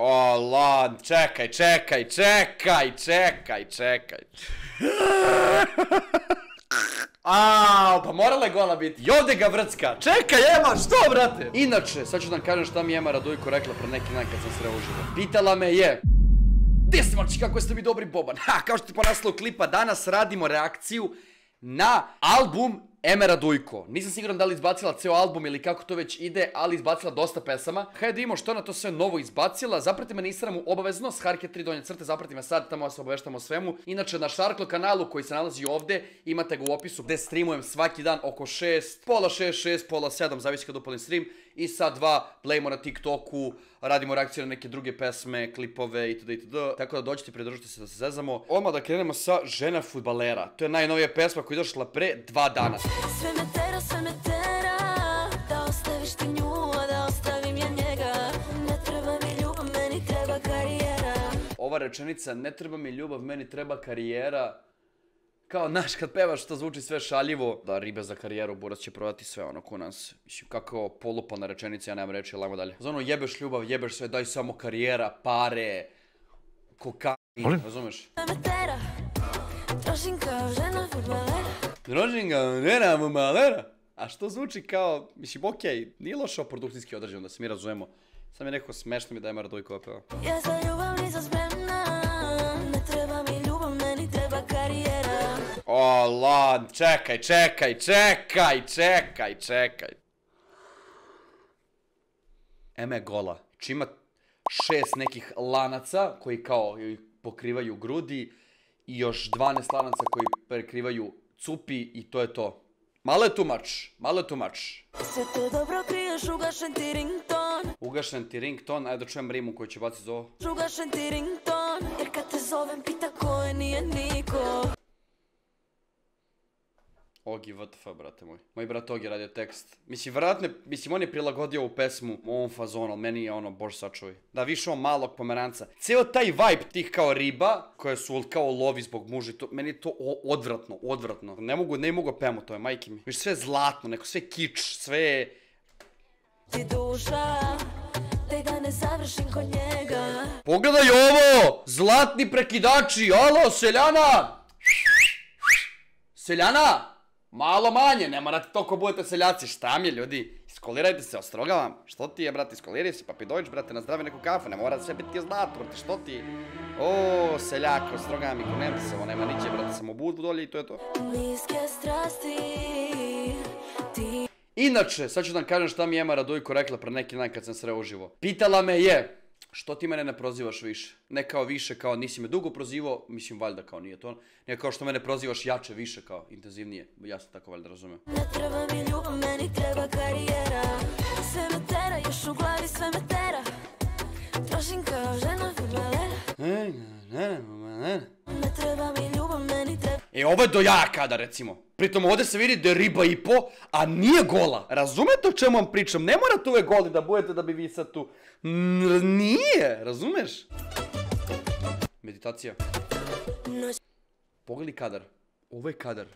O, lad, čekaj, čekaj, čekaj, čekaj, čekaj. Au, pa morala je gola biti. I ovdje ga vrcka. Čekaj, Ema, što, brate? Inače, sad ću da vam kažem šta mi Ema Radujko rekla pre neki dan kad sam sreo uživo. Pitala me je, Gdje ste moći, kako ste vi dobri Boban? Ha, kao što ti po naslovu klipa, danas radimo reakciju na album Emera Dujko. Nisam siguran da li izbacila ceo album ili kako to već ide, ali izbacila dosta pesama. Hajde da vidimo što na to sve novo izbacila. Zaprati me na Instagramu obavezno, s Harke 3 donje crte, zaprati me sad, tamo vas obaveštamo svemu. Inače, na Šarklo kanalu koji se nalazi ovde, imate ga u opisu gde streamujem svaki dan oko 6, pola 6, 6, pola 7, zavisi kad upalim stream. I sad dva, playmo na TikToku, radimo reakcije na neke druge pesme, klipove itd. itd. Tako da dođite pridružite se da se zezamo. Odmah da krenemo sa Žena futbalera. To je najnovija pesma koja je izašla pre dva dana. Sve me tera, sve me tera Da ostaviš ti nju, a da ostavim ja njega Ne treba mi ljubav, meni treba karijera Ova rečenica, ne treba mi ljubav, meni treba karijera. Kao, znaš, kad pevaš, to zvuči sve šaljivo. Da, ribe za karijeru, Buras će prodati sve ono ko nas. Mislim, kako polupana rečenica, ja nemam reći, ali ajmo dalje. Za ono, jebeš ljubav, jebeš sve, daj samo karijera, pare, kokain, razumeš? Trošim kao žena Rođen ga, ne malera. A što zvuči kao, mislim, okej, nije lošo produkcijski određeno, da se mi razumemo. Sam je rekao, smešno mi da je Maradojko peva. Ja za ljubav nisam spremna Ne treba mi ljubav, meni treba karijera O, lad, čekaj, čekaj, čekaj, čekaj, čekaj. Eme gola. Či ima šest nekih lanaca koji kao pokrivaju grudi i još 12 lanaca koji prekrivaju cupi i to je to. Malo je too much, malo je too much. Sve to dobro kriješ, ugašen ti rington Ugašen ti rington, ajde da čujem rimu koju će baciti za ovo. Ugašen ti rington Jer kad te zovem pita ko je, nije niko Ogi VTF, brate moj. Moj brat Ogi radio tekst. Mislim, vjerojatno, je- mislim, on je prilagodio ovu pesmu u ovom fazonu, meni je ono, bož sačuvaj. Da, više on malog pomeranca. Cijel taj vibe tih kao riba, koje su kao lovi zbog muža, i to, meni je to odvratno, odvratno. Ne mogu, ne mogu pemu to je, majke mi. Više sve zlatno, neko sve kič, sve... Ti duša Te da ne završim kod njega Pogledaj ovo! Zlatni prekidači, alo, seljana! Seljana! Malo manje, ne morate toliko budete seljaci, šta mi je ljudi? Iskolirajte se, ostrogavam. Što ti je, brate, iskoliraj se, pa pi dođi, brate, na zdravi neku kafu, ne mora sve biti zlato, brate, što ti? O, seljak, ostrogavam i kunem se, ovo nema niće, brate, samo budu dolje i to je to. Niske strasti Ti Inače, sad ću da vam kažem šta mi je Ema Radujko rekla pre neki dan kad sam sreo uživo. Pitala me je, što ti mene ne prozivaš više? Ne kao više, kao nisi me dugo prozivao, mislim valjda kao nije to. Ne kao što mene prozivaš jače, više, kao intenzivnije. Ja sam tako valjda razumeo. Ne treba mi ljubav, meni treba karijera Sve me tera, još u glavi sve me tera Trošim kao žena futbalera Ne E, ovo je do jaja kada, recimo. Pritom ovdje se vidi da je riba i po, a nije gola. Razumete o čemu vam pričam? Ne morate uvek goli da budete da bi vi sad tu... N- nije, razumeš? Meditacija. Pogledaj kadar. Ovo je kadar.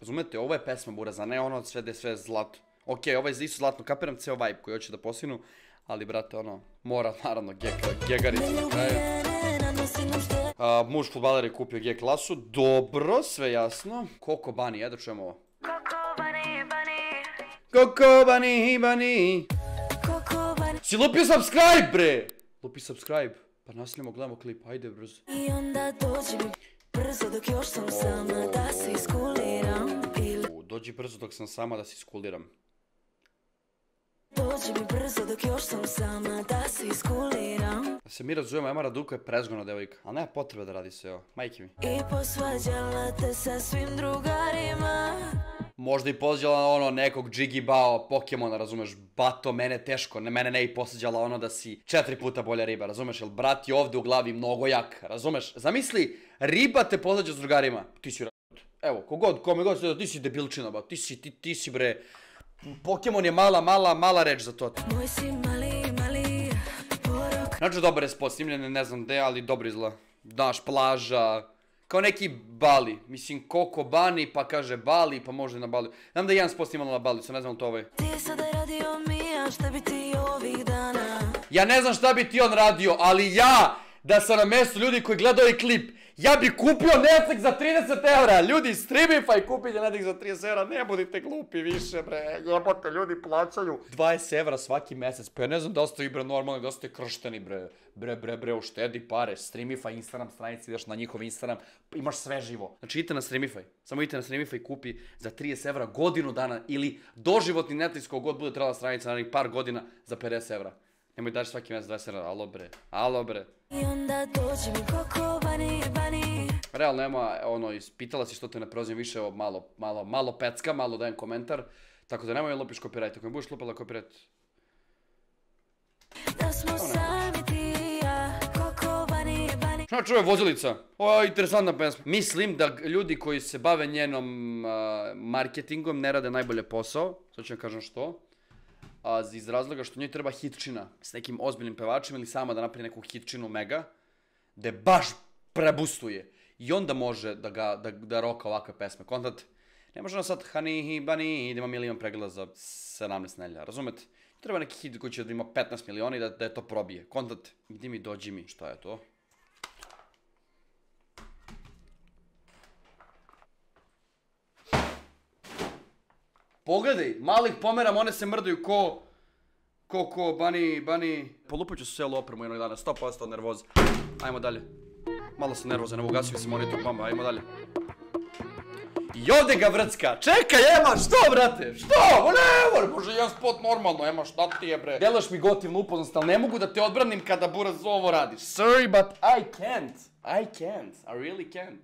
Razumete, ovo je pesma Buraza, ne ono sve da sve zlato. Ok, ovo je isto zlatno, kapiram ceo vibe koji hoće da posinu, ali brate, ono, mora, naravno, G, Gegarica na kraju. A, muž futbaler je kupio G klasu, dobro, sve jasno. Koko Bani, ajde da čujemo ovo. Koko bani, bani Koko Bani, Bani. Koko bani Si lupio subscribe, bre! Lupi subscribe. Pa nastavljamo, gledamo klip, ajde brzo. I onda dođi brzo dok još sam sama Da se iskuliram dođi brzo dok sam sama da se iskuliram. Dođi mi brzo dok još sam sama Da se iskuliram. Da se mi razumemo, Ema Raduko je prezgona devojka, ali nema potrebe da radi sve ovo, majke mi. I posvađala te sa svim drugarima. Možda i posjeđala ono nekog Jiggy Bao Pokemona, razumeš, bato, mene teško, ne, mene ne i posjeđala ono da si četiri puta bolja riba, razumeš, jel brat je ovdje u glavi mnogo jak, razumeš, zamisli, riba te posjeđa s drugarima, ti si evo, kogod, kome god, se ti si debilčina, ba, ti si, ti, ti si bre, Pokemon je mala, mala, mala reč za to. Moj si mali, mali porok Znači dobar je spot, snimljen je ne znam gde, ali dobro izgleda. Daš plaža, kao neki Bali, mislim Koko Bani, pa kaže Bali, pa možda i na Bali. Znam da je jedan spot snimala na Bali, sad ne znam to ovaj. Ti sada radio mi, a šta bi ti ovih dana Ja ne znam šta bi ti on radio, ali ja, da sam na mjestu ljudi koji gledaju ovaj klip, ja bi kupio Netflix za 30 eura. Ljudi, Streamify kupite Netflix za 30 eura, ne budite glupi više, bre. Jebote, ljudi plaćaju 20 eura svaki mjesec. Pa ja ne znam da ste bre normalni, da ste kršteni, bre. Bre, bre, bre, uštedi pare. Streamify, Instagram stranici, ideš na njihov Instagram, imaš sve živo. Znači, idite na Streamify. Samo idite na Streamify kupi za 30 eura godinu dana ili doživotni Netflix kogod bude trebala stranica na par godina za 50 eura. Nemoj daš svaki mjesec 20 eura, alo bre, alo bre. I onda dođi mi koko bani bani Real nema, ono, pitala si što te ne prozim više, evo, malo, malo, malo pecka, malo dajem komentar. Tako da nemoj lupiš copyright, ako mi budeš lupala copyright, Da smo sami ti ja Koko bani bani Šta čuje vozilica? Je interesantna pesma. Mislim da ljudi koji se bave njenom marketingom ne rade najbolje posao. Sad ću vam kažem što. A iz razloga što njoj treba hitčina s nekim ozbiljnim pevačem ili sama da napravi neku hitčinu mega. Da baš prebustuje. I onda može da ga, da, da roka ovakve pesme. Kontat, ne može ona sad hani hi bani da ima milion pregleda za 17 nelja, razumete? Treba neki hit koji će da ima 15 miliona i da, da je to probije. Kontat, gdje mi dođi mi, šta je to? Pogledaj, malih pomeram, one se mrdaju ko... Ko, ko, bani, bani... Polupat ću se cijelu opremu jednog dana, 100% od nervoze. Ajmo dalje. Malo sam nervozan, evo ugasio se monitor, bamba, ajmo dalje. I ovdje ga vrcka, čekaj, Ema, što brate, što, ne, mora, može jedan spot normalno, Ema, šta ti je bre? Delaš mi gotivnu upoznanost, ali ne mogu da te odbranim kada buraz ovo radiš. Sorry, but I can't, I can't, I really can't.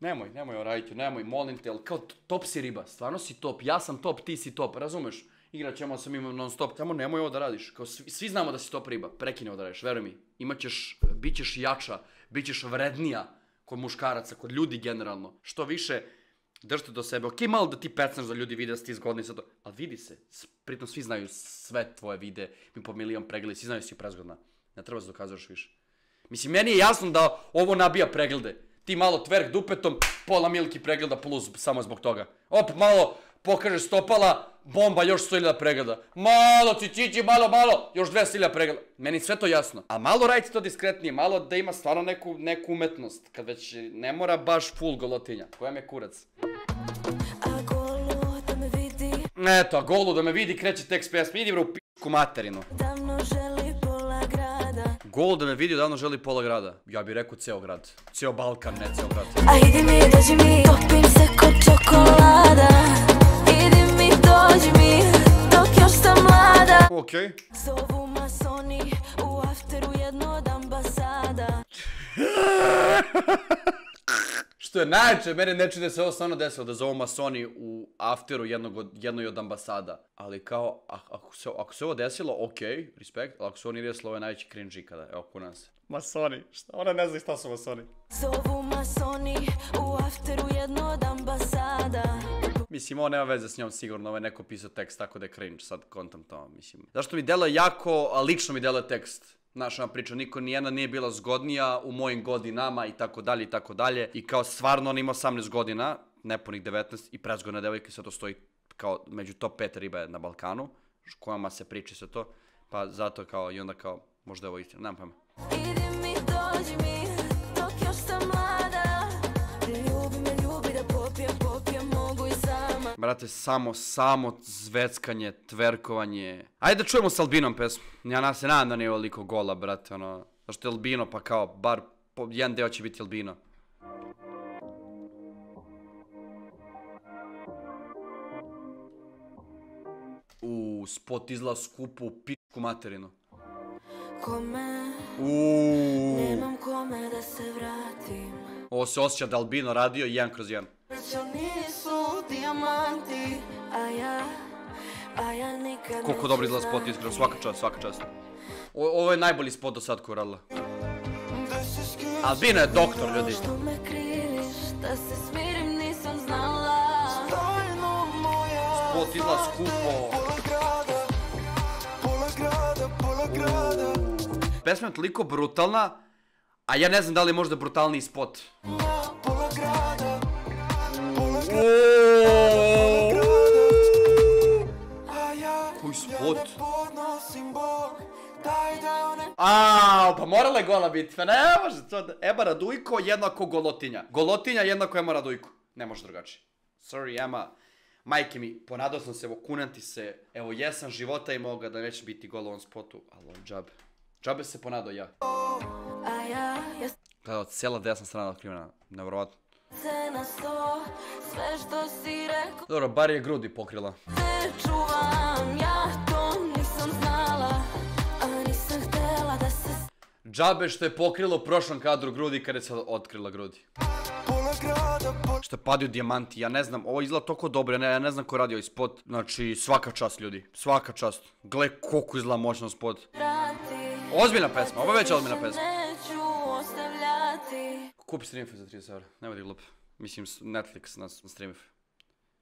Nemoj, nemoj ovo raditi, nemoj, molim te, ali kao top si riba, stvarno si top, ja sam top, ti si top, razumeš? Igrat ćemo sa mimo non stop, samo nemoj ovo da radiš, kao svi, svi znamo da si top riba, prekini ovo da radiš, veruj mi, imaćeš, bit ćeš jača, bit ćeš vrednija kod muškaraca, kod ljudi generalno, što više, držite do sebe, okej malo da ti pecnaš da ljudi vide da si ti zgodni sa to, ali vidi se, pritom svi znaju sve tvoje vide, mi po milion pregledi, svi znaju da si prezgodna, ne treba se dokazuješ više. Mislim, meni je jasno da ovo nabija preglede. Ti malo tverk dupetom, pola milki pregleda plus samo zbog toga. Op, malo pokažeš stopala, bomba, još 100.000 pregleda. Malo cicići, malo, malo, još 200.000 pregleda. Meni sve to jasno. A malo radite to diskretnije, malo da ima stvarno neku, neku umetnost. Kad već ne mora baš full golotinja. Koja me kurac? Da me vidi Eto, a golu da me vidi, kreće tekst pesme. Idi bre u p***ku materinu. Davno želi pola grada Gol da me vidi davno želi pola grada. Ja bih rekao ceo grad. Ceo Balkan, ne ceo grad. A idi mi, dođi mi Topim se ko čokolada Idi mi, dođi mi Dok još sam mlada Okej. Zovu masoni U afteru jedno od ambasada Što je najče, mene ne čini da se ovo stvarno desilo, da zovu masoni u afteru jednog od, jednoj od ambasada. Ali kao, a- ako se, ako se ovo desilo, okej, respekt, ali ako se ovo nije desilo, ovo je najveći cringe ikada, evo kuna se. Masoni, šta, ona ne zna šta su masoni. Zovu masoni U Mislim, ovo nema veze s njom sigurno, ovo je neko pisao tekst, tako da je cringe, sad kontam to, mislim. Zašto mi deluje jako, a lično mi deluje tekst. Naša priča, niko nijedna nije bila zgodnija u mojim godinama i tako dalje i tako dalje. I kao stvarno on ima 18 godina, nepunih 19 i prezgodna devojka, sad to stoji kao među top 5 ribe na Balkanu, kojama se priči se to. Pa zato kao, i onda kao, možda je ovo istina, nemam pojma. Idi mi, dođi mi Dok još sam mlada Brate, samo, samo zveckanje, tverkovanje. Ajde da čujemo s Albinom pesmu. Ja se nadam da nije ovoliko gola, brate, ono. Zašto je Albino, pa kao, bar po, jedan deo će biti Albino. U spot izla skupu pičku materinu. Kome, Uuu. nemam kome da se vratim Ovo se osjeća da Albino radio jedan kroz jedan. Srećo nisu dijamanti A ja, a ja nikad Koliko dobro izgleda spot, iskreno, svaka čast, svaka čast. O, ovo je najbolji spot do sad koji je radila. Albino je doktor, ljudi. Što me kriviš, da se smirim nisam znala Spot izla skupo. Pesma je toliko brutalna, a ja ne znam da li je možda brutalniji spot. Koji A, pa morala je gola biti. Pa ne može to. da- Ema Radujko jednako golotinja. Golotinja jednako Ema Radujko. Ne može drugačije. Sorry, Ema. Majke mi, ponadao sam se, evo kunem ti se, evo jesam života i moga da neće biti gol u ovom spotu, ali on džabe. Džabe se ponadao ja. Gledao, cijela desna strana otkrivena, nevjerovatno. se na sto Sve što si rekao Dobro, bar je grudi pokrila. ne čuvam Ja Džabe što je pokrilo prošlom kadru grudi kada je se otkrila grudi. Što je padio dijamanti, ja ne znam, ovo izgleda toliko dobro, ja ne, ne znam ko je radio ovaj spot. Znači, svaka čast ljudi, svaka čast. Gle koliko izgleda moćno spot. Ozbiljna pesma, ovo je već ozbiljna pesma. Kupi streamify za 30 eura, nemoj da glup. Mislim, Netflix na, streamify.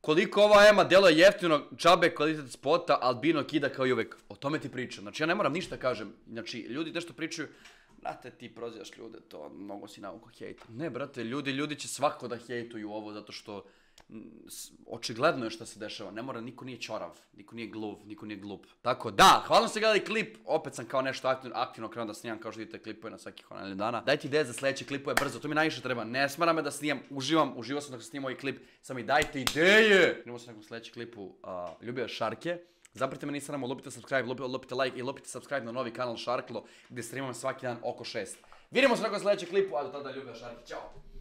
Koliko ova Ema deluje jeftino, džabe kvalitet spota, albino kida kao i uvek. O tome ti pričam. Znači ja ne moram ništa kažem. Znači ljudi nešto pričaju, brate ti prozivaš ljude, to mnogo si nauko hejta. Ne brate, ljudi, ljudi će svako da hejtuju ovo zato što mm, očigledno je šta se dešava. Ne mora, niko nije čorav, niko nije gluv, niko nije glup. Tako da, hvala ste gledali klip, opet sam kao nešto aktivno, aktivno krenuo da snimam kao što vidite klipove na svakih onaj dana. Dajte ideje za sledeće klipove brzo, to mi najviše treba. Ne smara me da snimam, uživam, uživao sam dok sam snimao ovaj klip, samo mi dajte ideje. Vidimo se na nekom sledećem klipu a, Ljubio Šarke. Zapratite me na Instagramu, lupite subscribe, lupite, lupite like i lupite subscribe na novi kanal Šarklo gdje streamam svaki dan oko 6. Vidimo se na nekom sledećem klipu, a do tada Ljubio Šarke, ćao!